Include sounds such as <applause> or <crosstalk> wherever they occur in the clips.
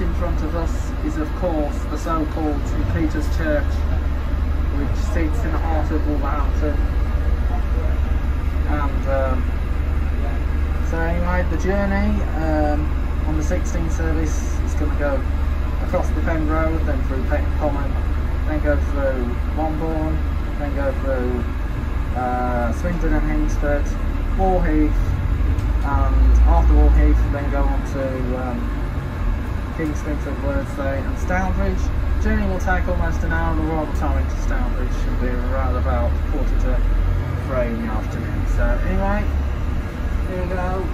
in front of us is of course the so-called St Peter's Church, which sits in the heart of Wolverhampton. And um, so anyway, the journey um, on the 16 service is going to go across the Penn Road, then through Penn Common, then go through Wombourne, then go through uh, Swindon and Hinksford, Warheath, and after Wall Heath, then go on to um, Kingston, Wordsley, and Stourbridge. Journey will take almost an hour, and the arrival time into Stourbridge should be around about quarter to three in the afternoon. So anyway, here we go.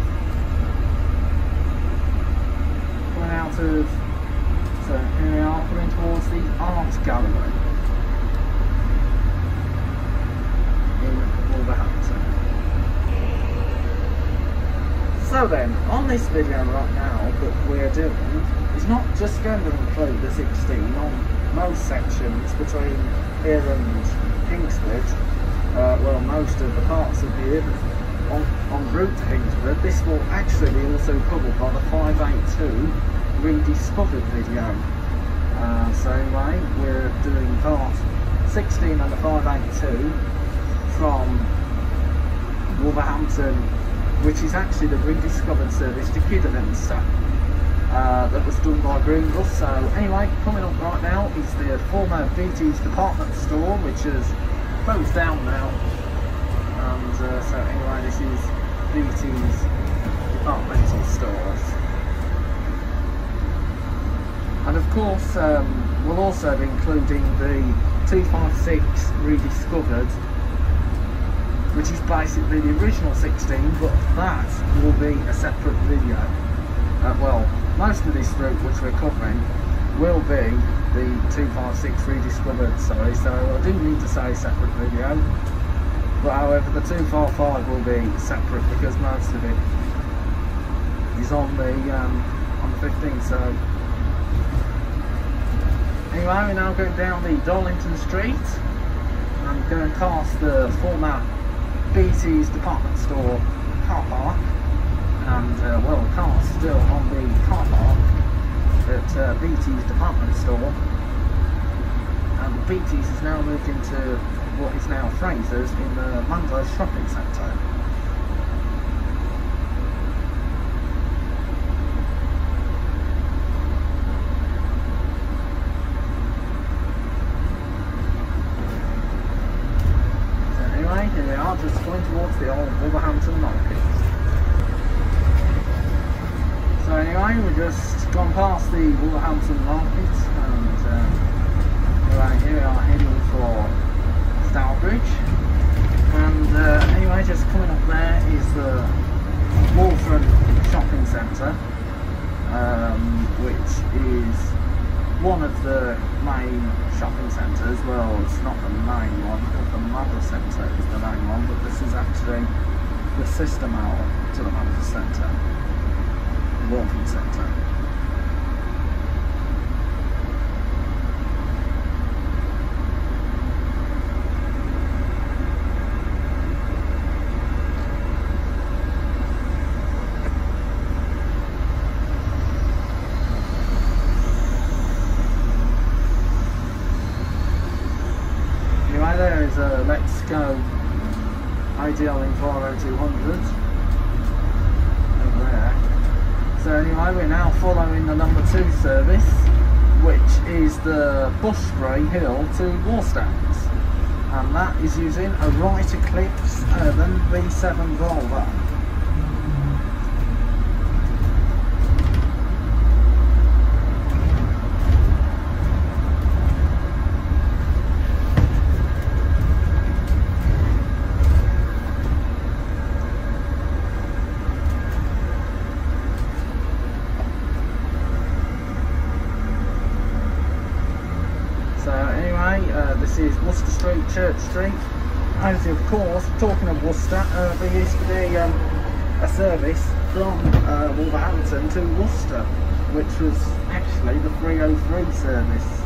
Coming out of so here we are coming towards the art gallery in Wolverhampton. So then, this video right now that we're doing is not just going to include the 16 on most sections between here and Kingsford, uh, well most of the parts of the on, on route to Kingsford, this will actually be also covered by the 582 rediscovered video. Uh, so anyway, we're doing part 16 and the 582 from Wolverhampton, which is actually the rediscovered service to Kidderminster. Uh, that was done by Greenbus. So anyway, coming up right now is the former Beatties department store, which is closed down now. And uh, so anyway, this is Beatties departmental stores. And of course, um, we'll also be including the 256 rediscovered, which is basically the original 16, but that will be a separate video. Uh, well, most of this route which we're covering will be the 256 rediscovered, sorry, so I do need to say separate video. But however, the 245 will be separate because most of it is on the um, on the 15th. So anyway, we're now going down the Darlington Street and going past the former Beatties department store car park, and uh, well, cars still on the car park at uh, Beatties department store. And Beatties has now moved into what is now Fraser's in the Mander Shopping Centre. So anyway, here we are, just going towards the old Wolverhampton market. So anyway, we've just gone past the Wolverhampton market and uh, right here we are heading for Stourbridge. And uh, anyway, just coming up there is the Walford Shopping Centre, um, which is one of the main shopping centres. Well, it's not the main one, but the mother centre is the main one, but this is actually the sister mall to the mother centre, Walford Centre. Anyway, there is a Let's Go ADL Enviro 200 over there. So anyway, we're now following the number two service which is the Bushbury Hill to Warstones. And that is using a Wright Eclipse Urban V7 Volvo. Church Street. As of course, talking of Worcester, uh, there used to be um, a service from uh, To Worcester, which was actually the 303 service.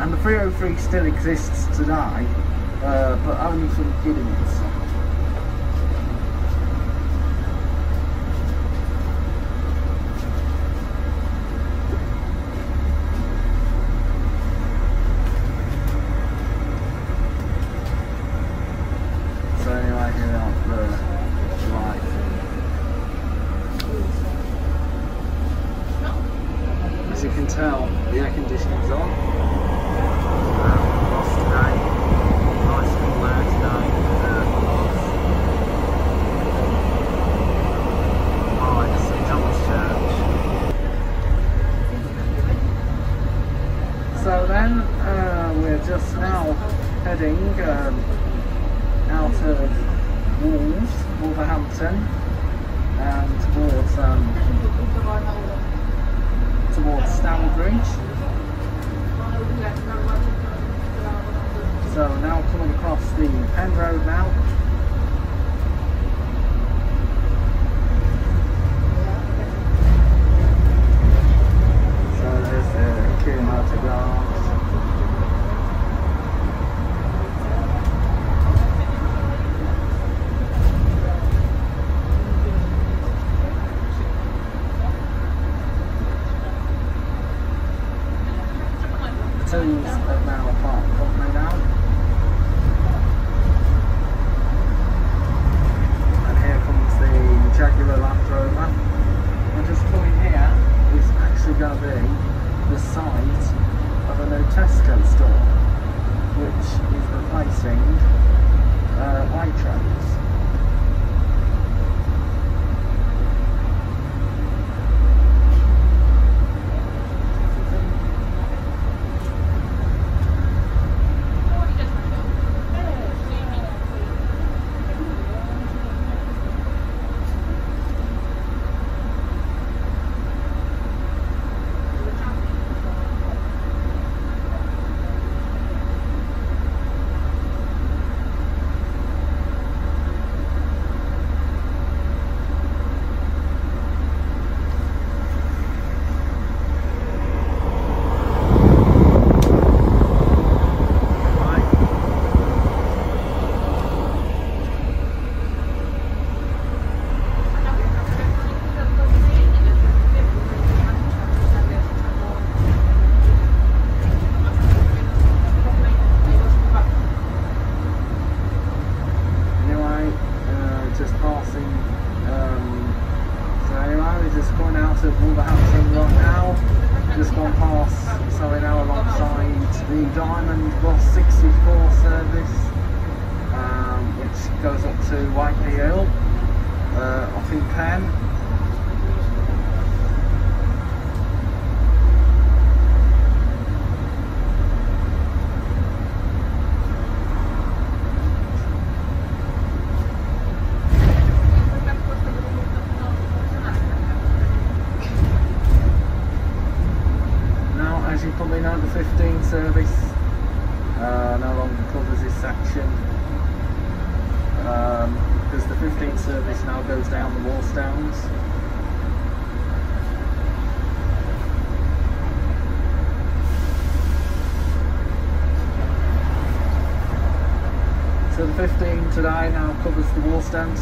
And the 303 still exists today, uh, but only for the.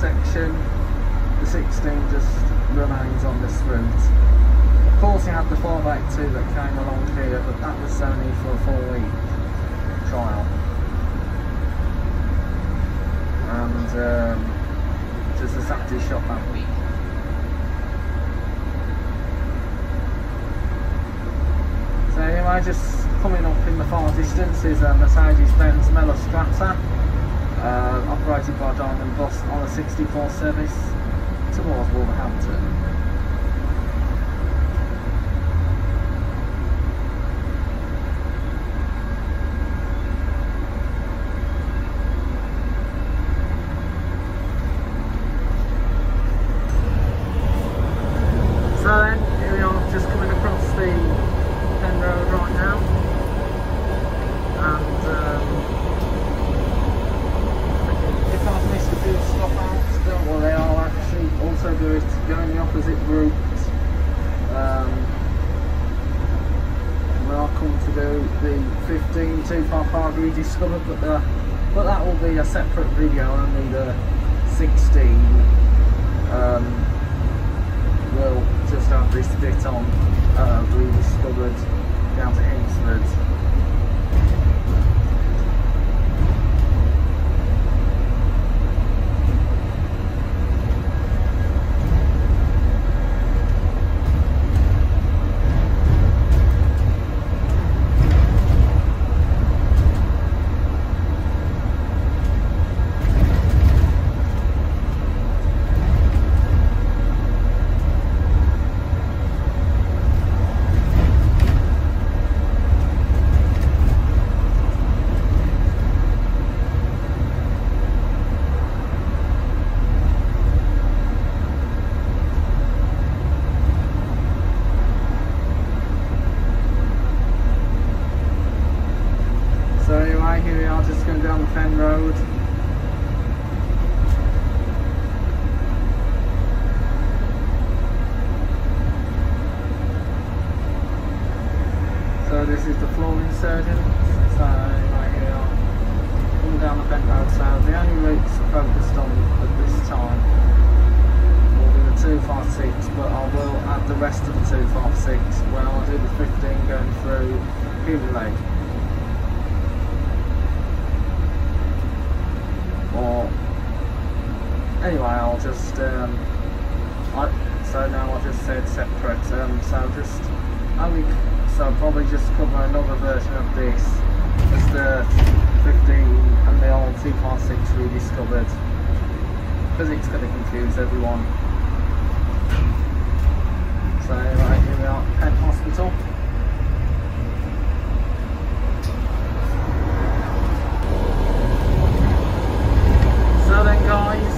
Section, the 16 just remains on this route. Of course you have the 482 that came along here, but that was only for a four week trial. And um, just a Saturday shot that week. So anyway, just coming up in the far distance is a Mercedes-Benz Mellor Strata, uh, operated by Diamond Bus on a 64 service towards Wolverhampton. Rediscovered, but the, but that will be a separate video. Only the 16 um, will just have this bit on uh, rediscovered down to Hinksford. down the bent road. The only routes focused on at this time will be the 256, but I will add the rest of the 256 when I do the 15 going through Hoover Lake. Or anyway, I'll just um, I, so now I just said separate. Um, so just only so I'll probably just cover another version of this. Just uh, and they all too far 6 rediscovered. Physics gonna confuse everyone. So right here we are, Penn Hospital. So then guys,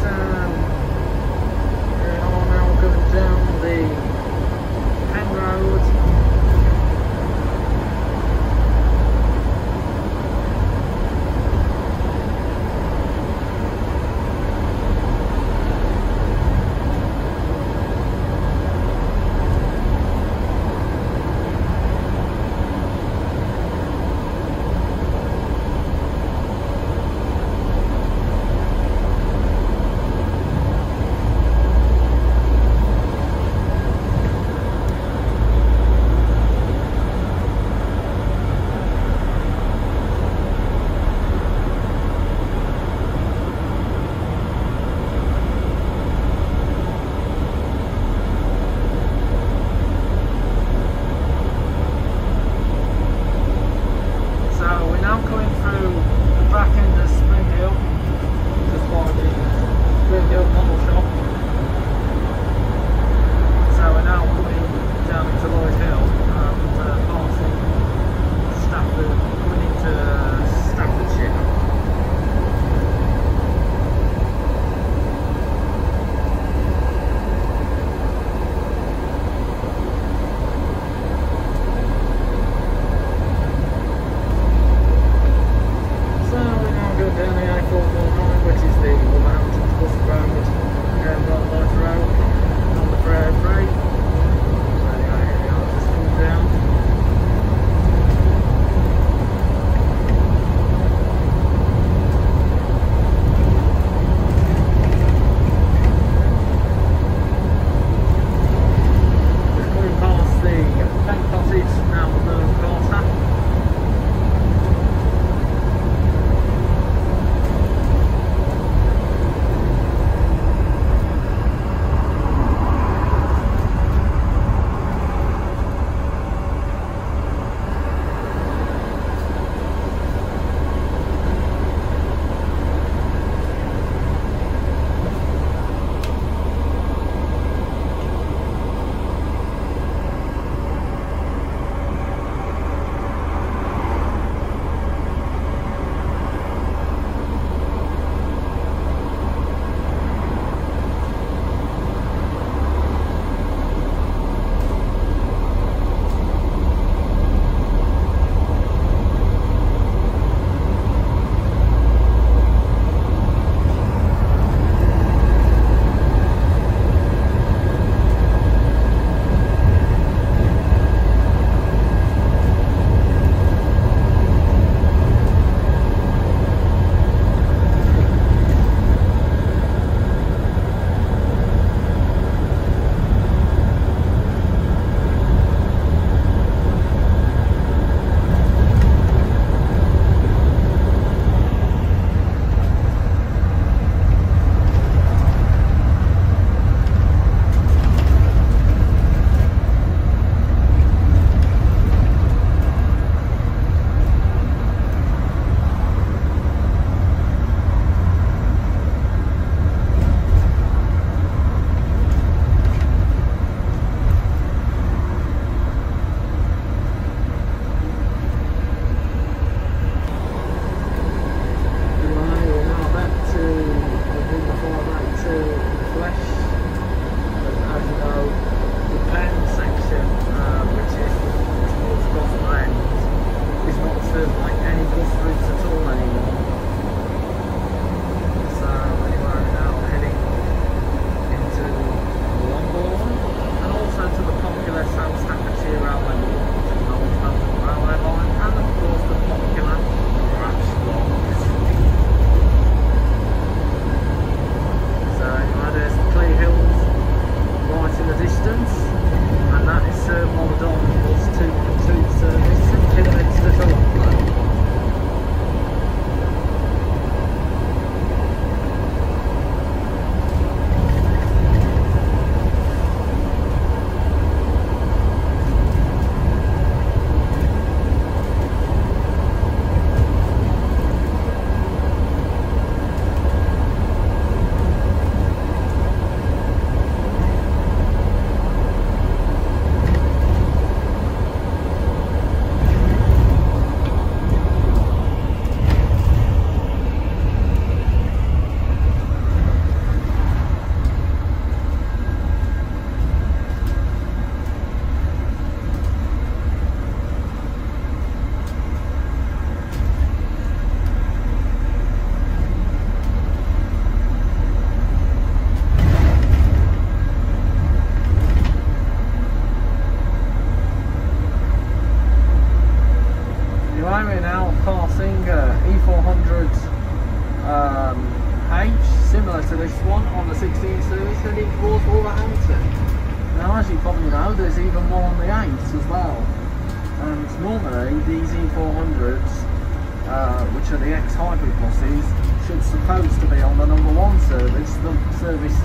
normally, these E400s, uh, which are the ex-hybrid buses, should supposed to be on the number one service, the service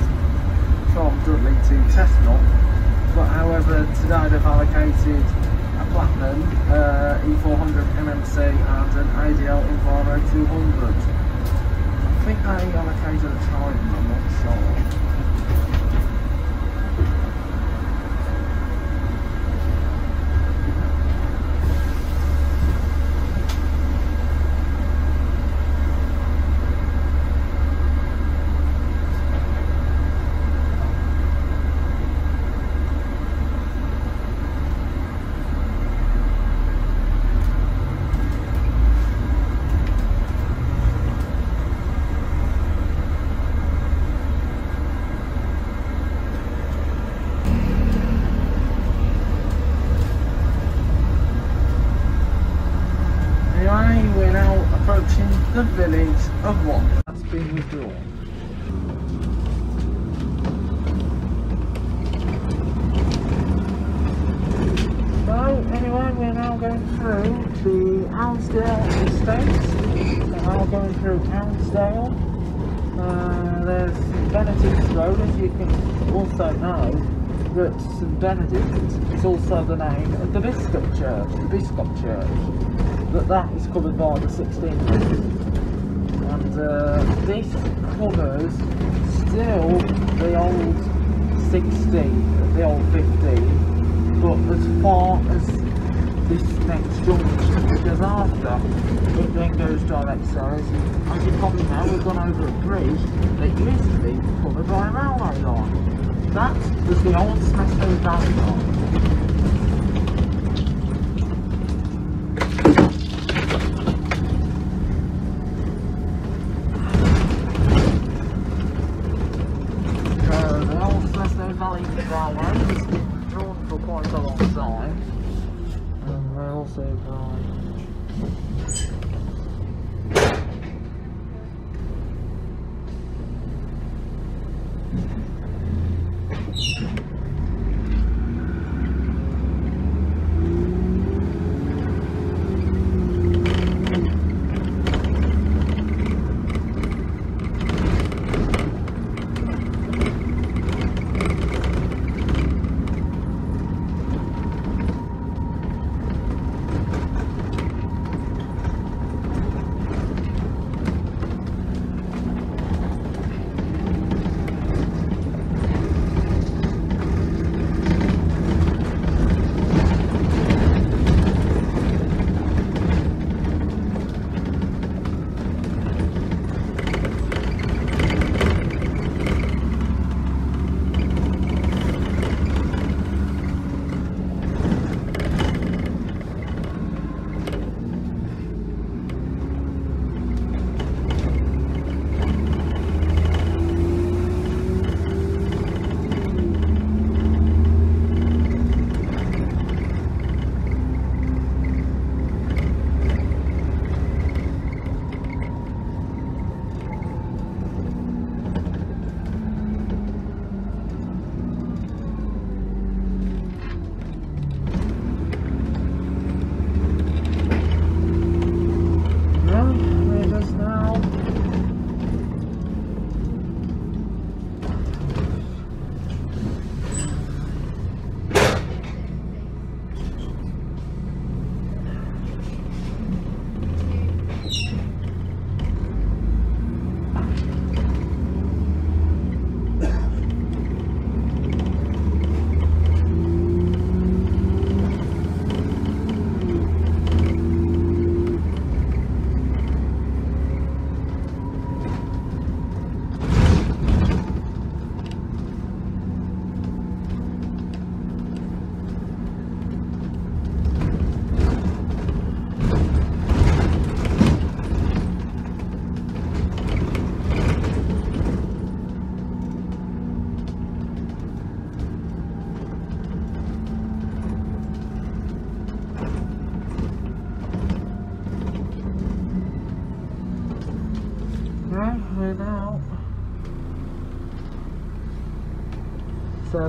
from Dudley to Tessnell. But however, today they've allocated a Platinum uh, E400 MMC and an ADL Enviro 200. I think they allocated a Triton, I'm not sure. Anyway, we're now approaching the village of what has been withdrawn. So, anyway, we're now going the Almsdale Estate. We're now going through Almsdale. Uh, there's St Benedict's Road, as you can also know that St Benedict is also the name of the Biscop Church, the Biscop Church that that is covered by the 16th and uh, this covers still the old 16 the old 15 but as far as this next junction which is after it then goes direct south as you probably know we've gone over a bridge that used to be covered by a railway line. That was the old Smestow Valley line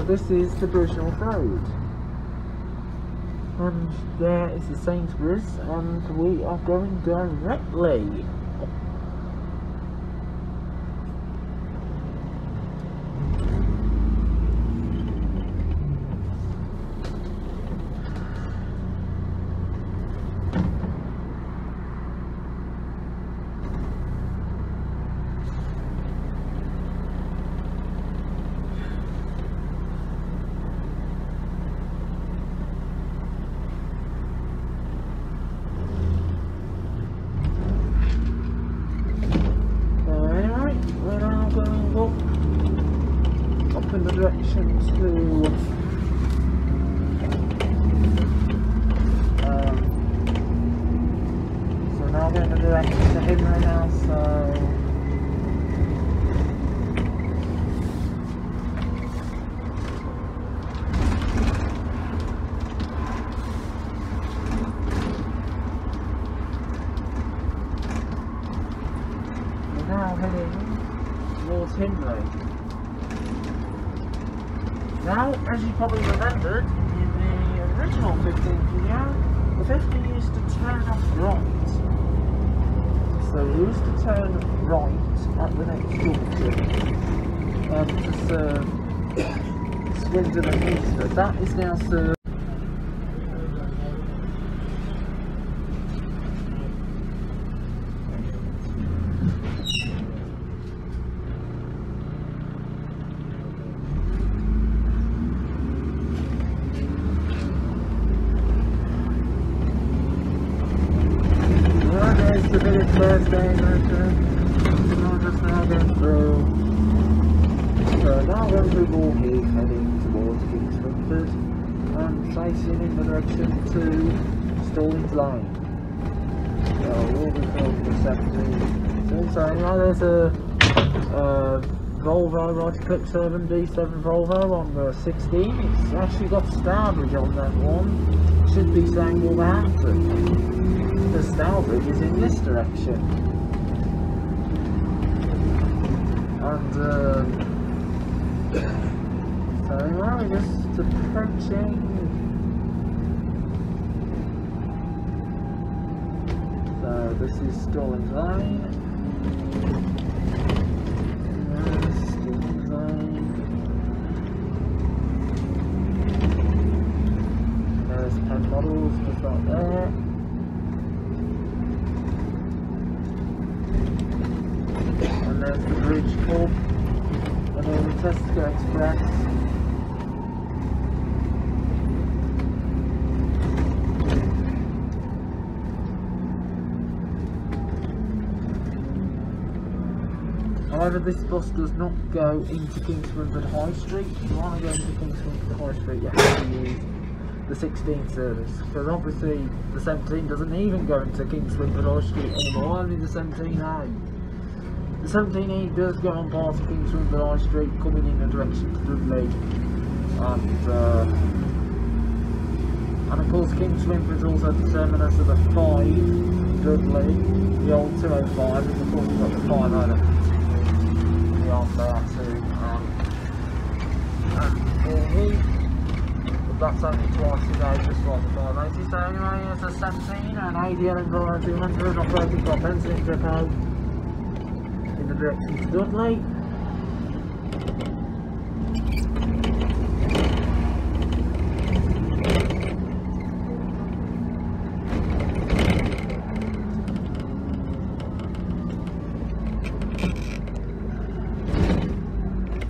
this is the Bruce Road. And there is the Sainsbury's and we are going directly. Alright, we're now going up, up in the direction to um, so now we're in the direction to him right now, so we're now heading towards Himley. Now, as you probably remembered, in the original 15 video, the 50 used to turn off right. So we used to turn right at the next junction um, to <coughs> Easter. That is now served. Well, there's the village birthday merchant. We're just now going through. So now we're through Moor Heath, heading towards King's Rumford and facing in the direction to Stallings Lane. So we'll be filming the 17. So anyway, there's a uh, Clip 7 D7 Volvo on the 16. It's actually got Stourbridge on that one. Should be saying Wolverhampton. The Stourbridge is in this direction. And uh, <coughs> so anyway, we're just approaching. So this is Stallings Lane. Uh, Stallings Lane. There's 10 models just out there. And there's the bridge pub. And then the Tesco Express. However, this bus does not go into Kingsford High Street. If you want to go into Kingsford High Street, you have to use the 16 service. Because obviously, the 17 doesn't even go into Kingsford High Street anymore, only the 17A. The 17E does go on past Kingsford High Street, coming in the direction to Dudley. And, uh, and of course, Kingswinford is also the terminus of the 5 Dudley, the old 205, and of course we've got the 5 over beyond there too. Um, and that's only twice a day, just like the 580. So anyway, it's a 17 and ADL Enviro 200 operating from Benson Depot in the direction to Dudley.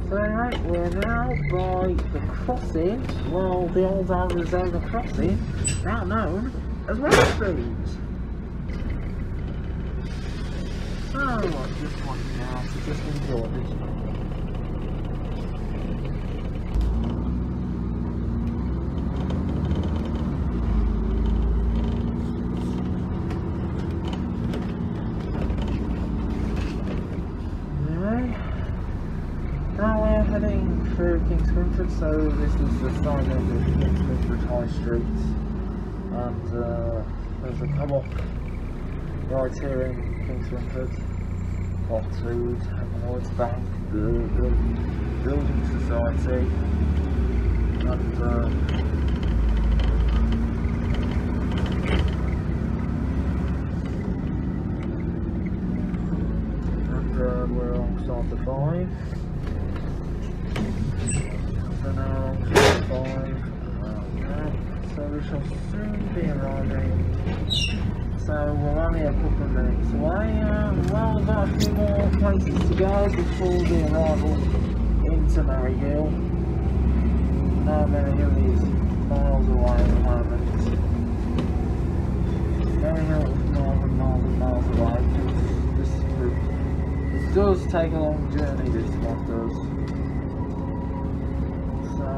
So anyway, we're now by the crossing, well the old Arizona crossing, now known as Westfield. Oh, so I just want now to just enjoy this. Anyway, now we're heading through Kingswinford, so this is the side end of Kingswinford High Street. And uh, there's a come up right here in Kingswinford. Fox Food, Lloyds Bank, the, the Building Society, and uh, and uh, we're alongside the five. Shall soon be arriving so we're only a couple of minutes away. Uh, well, we've got a few more places to go before the arrival into Merry Hill. Now Merry Hill is miles away at the moment. Merry Hill is miles and miles and miles away. This, this, it does take a long journey, this one does. So,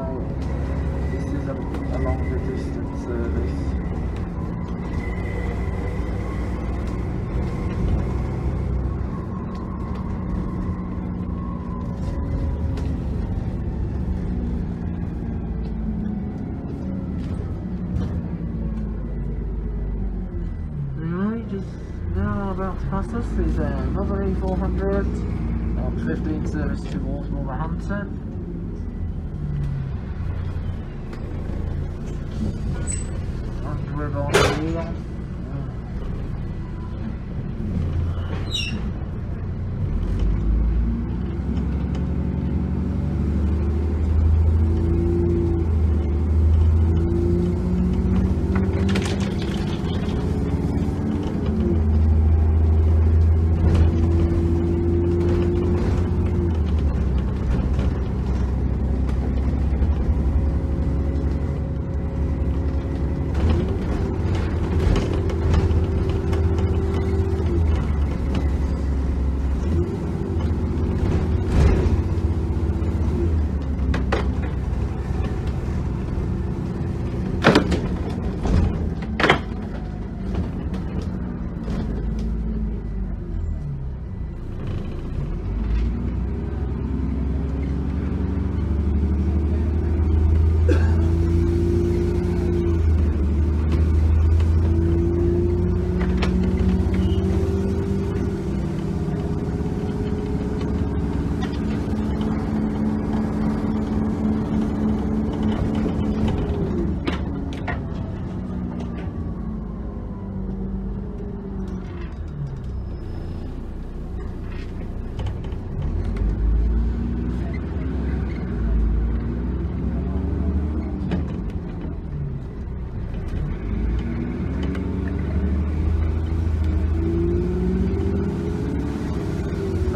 this is a, a longer distance This is uh, another E400 on um, 15 service towards Wolverhampton. And we're on here.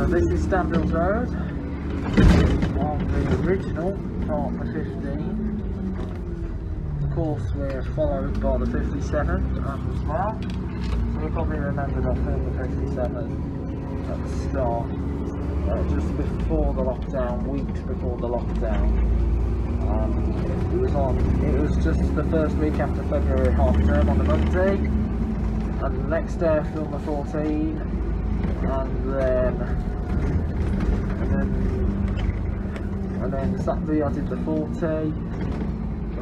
This is Stanville Road on the original Partner 15. Of course we're followed by the 57 as well. So you probably remembered I filmed the 57 at the start, uh, just before the lockdown, weeks before the lockdown. Um, it was on, it was just the first week after February half term on the Monday, and the next day I filmed the 14, and then and then and then Saturday I did the 40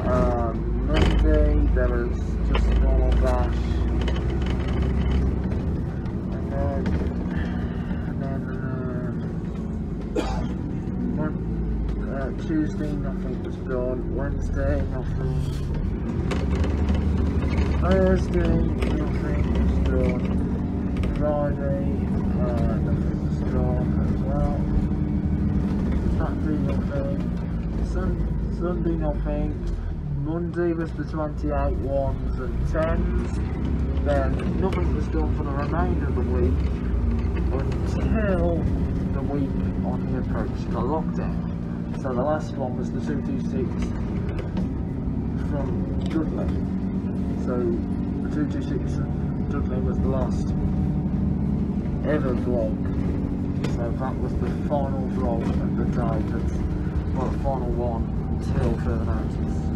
um, Monday there was just a normal bash. And then and then uh, <coughs> uh, Tuesday nothing was done. Wednesday nothing. Thursday nothing was done. Friday uh, nothing was done as well Saturday nothing, Sun, Sunday Monday was the 28 ones and 10s, then nothing was done for the remainder of the week until the week on the approach to lockdown. So the last one was the 226 from Dudley. So the 226 from Dudley was the last ever vlog that was the final vlog of the day, that's, well the final one until further notice.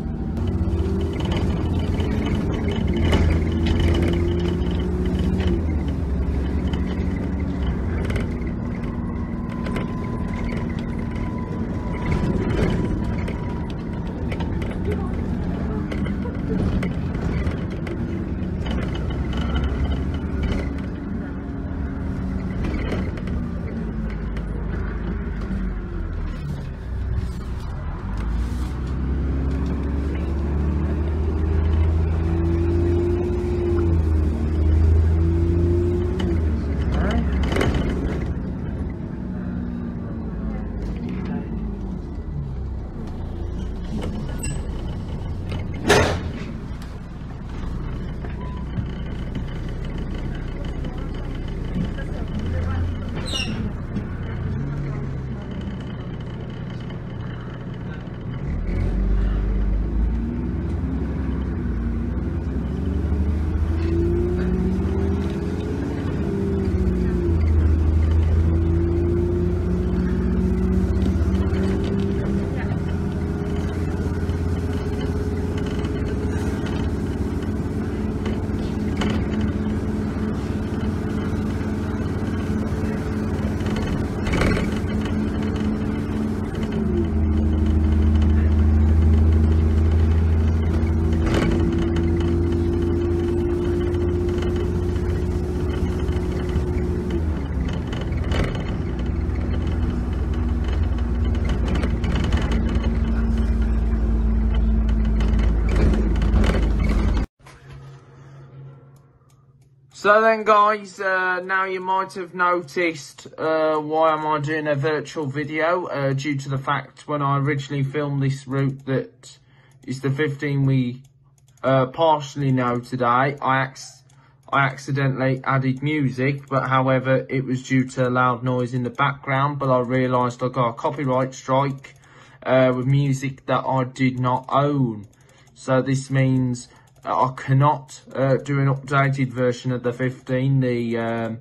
So then guys, uh, now you might have noticed uh, why am I doing a virtual video uh, due to the fact when I originally filmed this route that is the 15 we uh, partially know today, I, ac I accidentally added music, but however it was due to a loud noise in the background, but I realised I got a copyright strike uh, with music that I did not own. So this means I cannot uh, do an updated version of the 15, the um,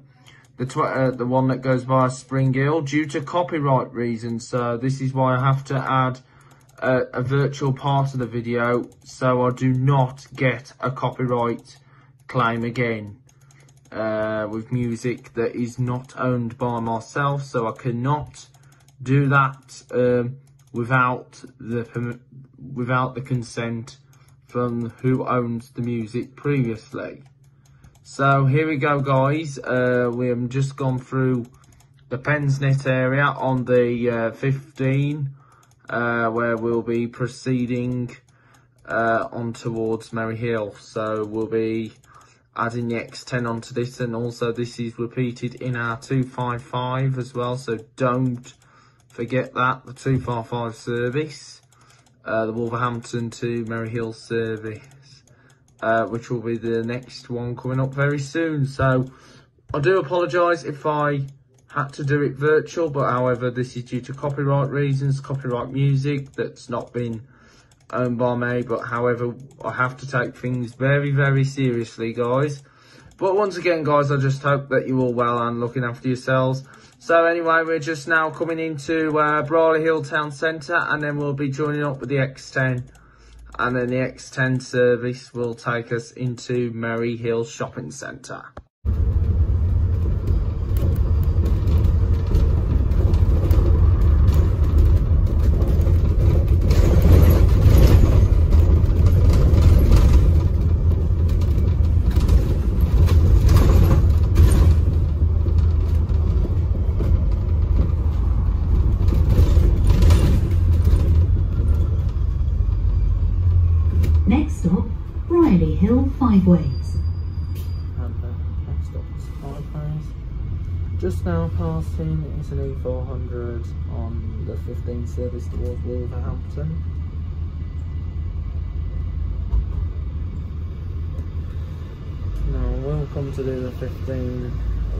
the uh, the one that goes by Spring Hill, due to copyright reasons. So this is why I have to add a, a virtual part of the video, so I do not get a copyright claim again uh, with music that is not owned by myself. So I cannot do that um, without the without the consent from who owned the music previously. So here we go guys, uh, we have just gone through the Pensnett area on the uh, 15 uh, where we'll be proceeding uh, on towards Merry Hill. So we'll be adding the X10 onto this and also this is repeated in our 255 as well so don't forget that, the 255 service uh, the Wolverhampton to Merry Hill service, uh, which will be the next one coming up very soon. So I do apologise if I had to do it virtual, but however, this is due to copyright reasons, copyright music that's not been owned by me, but however, I have to take things very, very seriously, guys. But once again, guys, I just hope that you're all well and looking after yourselves. So anyway, we're just now coming into uh, Brierley Hill Town Centre and then we'll be joining up with the X10 and then the X10 service will take us into Merry Hill Shopping Centre. five ways. And the next stop is five ways. Now passing is an E400 on the 15 service towards Wolverhampton. Now, welcome to do the 15.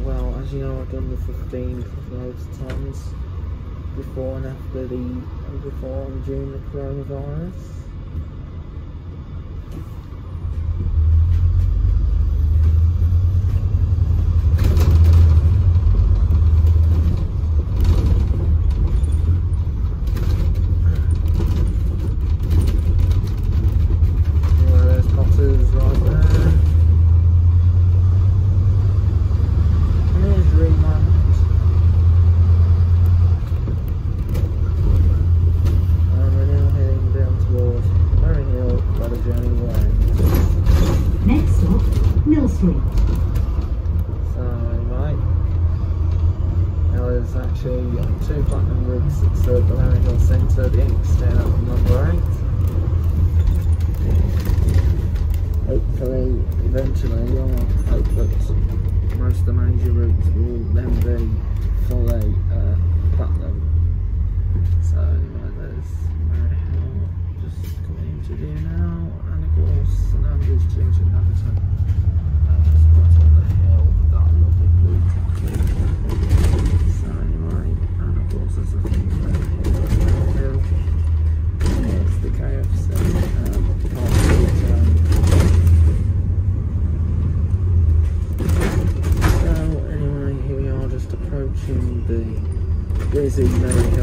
Well, as you know, I've done the 15 loads of times before and after the before and during the coronavirus. Hill Bus Station.